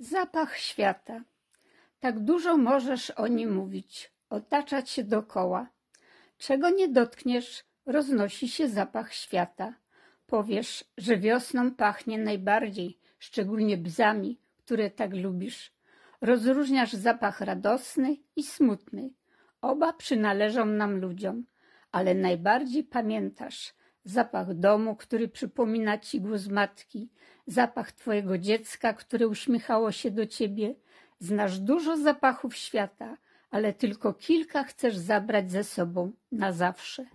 Zapach świata. Tak dużo możesz o nim mówić, otaczać się dokoła. Czego nie dotkniesz, roznosi się zapach świata. Powiesz, że wiosną pachnie najbardziej, szczególnie bzami, które tak lubisz. Rozróżniasz zapach radosny i smutny. Oba przynależą nam ludziom, ale najbardziej pamiętasz zapach domu, który przypomina ci głos matki, zapach twojego dziecka, które uśmiechało się do ciebie. Znasz dużo zapachów świata, ale tylko kilka chcesz zabrać ze sobą na zawsze.